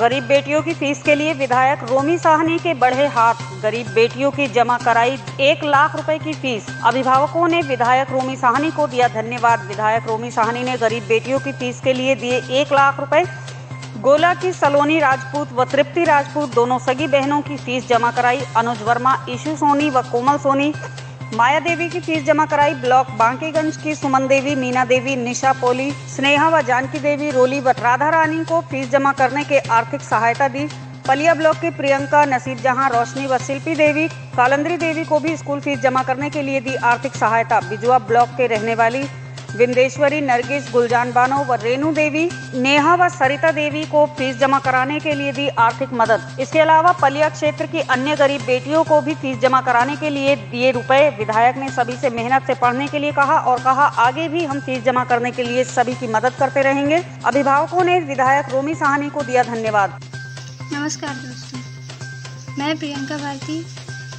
गरीब बेटियों की फ़ीस के लिए विधायक रोमी साहनी के बढ़े हाथ। गरीब बेटियों की जमा कराई एक लाख रुपए की फ़ीस। अभिभावकों ने विधायक रोमी साहनी को दिया धन्यवाद। विधायक रोमी साहनी ने गरीब बेटियों की फ़ीस के लिए दिए एक लाख रुपए। गोला की सलोनी राजपूत व तृप्ति राजपूत दोनों सगी बहनों की फ़ीस जमा कराई। अनुज वर्मा, ईशु सोनी व कोमल सोनी माया देवी की फ़ीस जमा कराई ब्लॉक बांकीगंज की सुमन देवी, मीना देवी, निशा पोली, स्नेहा व जानकी देवी, रोली व राधा रानी को फ़ीस जमा करने के आर्थिक सहायता दी। पलिया ब्लॉक की प्रियंका नसीब जहाँ, रोशनी व शिल्पी देवी, कालंद्री देवी को भी स्कूल फ़ीस जमा करने के लिए दी आर्थिक सहायता। बिजुआ ब्लॉक के रहने वाली विंदेश्वरी, नरगिस गुलजान बानो व रेणु देवी, नेहा व सरिता देवी को फ़ीस जमा कराने के लिए दी आर्थिक मदद। इसके अलावा पलिया क्षेत्र की अन्य गरीब बेटियों को भी फ़ीस जमा कराने के लिए दिए रुपए, विधायक ने सभी से मेहनत से पढ़ने के लिए कहा और कहा, आगे भी हम फ़ीस जमा करने के लिए सभी की मदद करते रहेंगे। अभिभावकों ने विधायक रोमी साहनी को दिया धन्यवाद। नमस्कार दोस्तों, मैं प्रियंका भारती,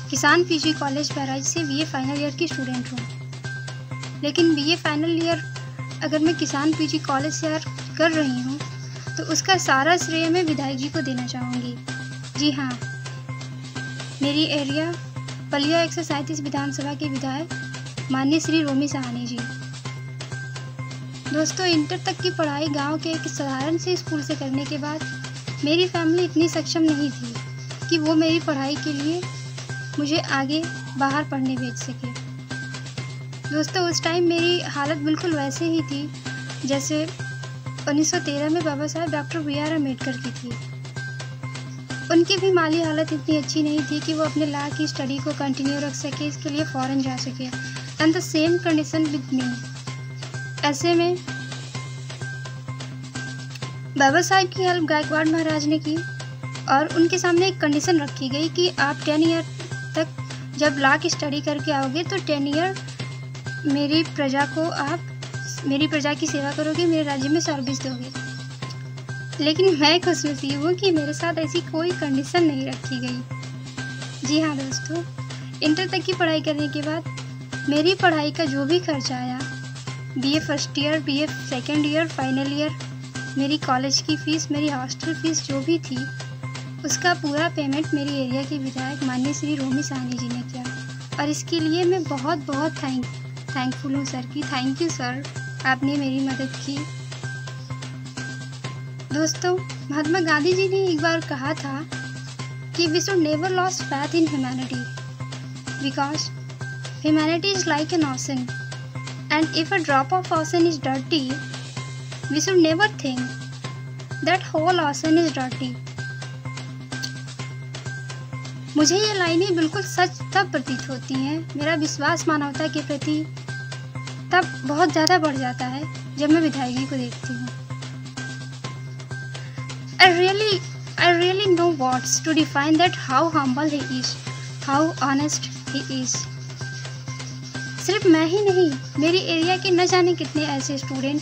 किसान पीजी कॉलेज बहराइच से बीए फाइनल ईयर की स्टूडेंट हूँ। लेकिन बीए फाइनल ईयर अगर मैं किसान पीजी कॉलेज से कर रही हूँ तो उसका सारा श्रेय मैं विधायक जी को देना चाहूँगी। जी हाँ। मेरी एरिया पलिया एक सौ सैंतीस विधानसभा के विधायक माननीय श्री रोमी सहानी जी। दोस्तों, इंटर तक की पढ़ाई गाँव के एक साधारण से स्कूल से करने के बाद, मेरी फैमिली इतनी सक्षम नहीं थी कि वो मेरी पढ़ाई के लिए मुझे आगे बाहर पढ़ने भेज सके। दोस्तों, उस टाइम मेरी हालत बिल्कुल वैसे ही थी, जैसे 1913 में बाबा साहब डॉक्टर बी आर अंबेडकर की थी। उनकी भी माली हालत इतनी अच्छी नहीं थी कि वो अपने ला की स्टडी को कंटिन्यू रख सके, इसके लिए फ़ौरन जा सके। And the same condition with me ऐसे में बाबा साहब की हेल्प गायकवाड़ महाराज ने की और उनके सामने एक कंडीशन रखी गई कि आप टेन ईयर तक जब ला की स्टडी करके आओगे तो टेन ईयर मेरी प्रजा को आप, मेरी प्रजा की सेवा करोगे, मेरे राज्य में सर्विस दोगे। लेकिन मैं खुश हूँ कि मेरे साथ ऐसी कोई कंडीशन नहीं रखी गई। जी हाँ दोस्तों इंटर तक की पढ़ाई करने के बाद मेरी पढ़ाई का जो भी खर्चा आया BA first year BA second year final year मेरी कॉलेज की फ़ीस मेरी हॉस्टल फ़ीस जो भी थी, उसका पूरा पेमेंट मेरी एरिया के विधायक माननीय श्री रोमी साहनी जी ने किया। और इसके लिए मैं बहुत बहुत थैंक थैंकफुल हूँ सर की थैंक यू सर आपने मेरी मदद की। दोस्तों, महात्मा गांधी जी ने एक बार कहा था कि we should never lose faith in humanity because humanity is like an ocean and if a drop of ocean is dirty we should never think that whole ocean is dirty मुझे ये लाइनें बिल्कुल सच तब प्रतीत होती हैं, मेरा विश्वास मानवता के प्रति तब बहुत ज़्यादा बढ़ जाता है, जब मैं विधायक को देखती हूँ। I really I really no words to define that how humble he is how honest he is सिर्फ़ मैं ही नहीं, मेरी एरिया के न जाने कितने ऐसे स्टूडेंट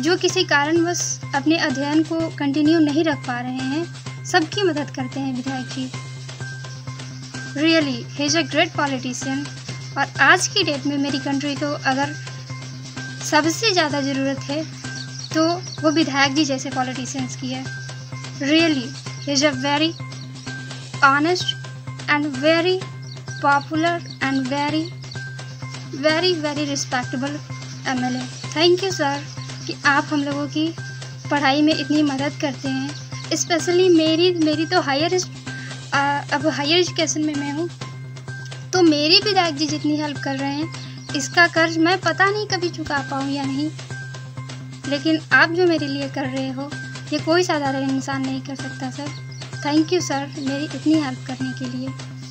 जो किसी कारणवश अपने अध्ययन को कंटिन्यू नहीं रख पा रहे हैं सबकी मदद करते हैं विधायक ji. Really he is a great politician और आज की डेट में मेरी कंट्री को अगर सबसे ज़्यादा ज़रूरत है तो वो विधायक जी जैसे पॉलिटिशियंस की है। Really he is a very honest and very popular and very very very respectable M L A thank you sir कि आप हम लोगों की पढ़ाई में इतनी मदद करते हैं। स्पेशली मेरी मेरी तो हायर अब हायर एजुकेशन में मैं हूँ। तो मेरी विधायक जी जितनी हेल्प कर रहे हैं, इसका कर्ज मैं पता नहीं कभी चुका पाऊँ या नहीं। लेकिन आप जो मेरे लिए कर रहे हो, ये कोई साधारण इंसान नहीं कर सकता सर थैंक यू सर मेरी इतनी हेल्प करने के लिए।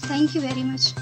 Thank you very much